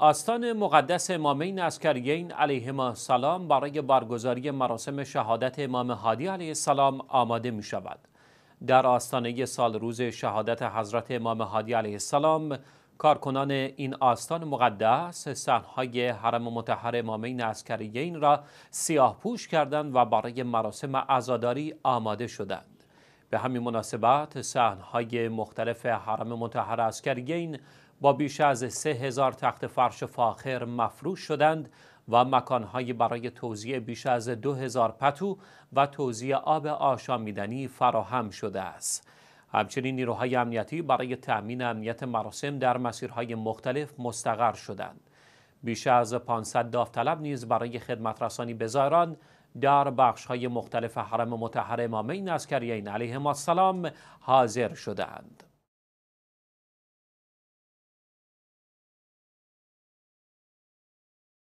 آستان مقدس امامین عسکریین علیهما السلام برای برگزاری مراسم شهادت امام هادی علیه السلام آماده می شود. در آستانه سال روز شهادت حضرت امام هادی علیه السلام کارکنان این آستان مقدس سنهای حرم متحر امامین عسکریین را سیاه پوش کردند و برای مراسم عزاداری آماده شدند. به همین مناسبت سحنهای مختلف حرم متحر عسکریین با بیش از سه هزار تخت فرش فاخر مفروش شدند و مکانهایی برای توزیع بیش از دو هزار پتو و توزیع آب آشامیدنی فراهم شده است. همچنین نیروهای امنیتی برای تأمین امنیت مراسم در مسیرهای مختلف مستقر شدند. بیش از 500 داوطلب نیز برای خدمت رسانی به زائران در بخشهای مختلف حرم متحر امامین عسکریین علیهم السلام حاضر شدند.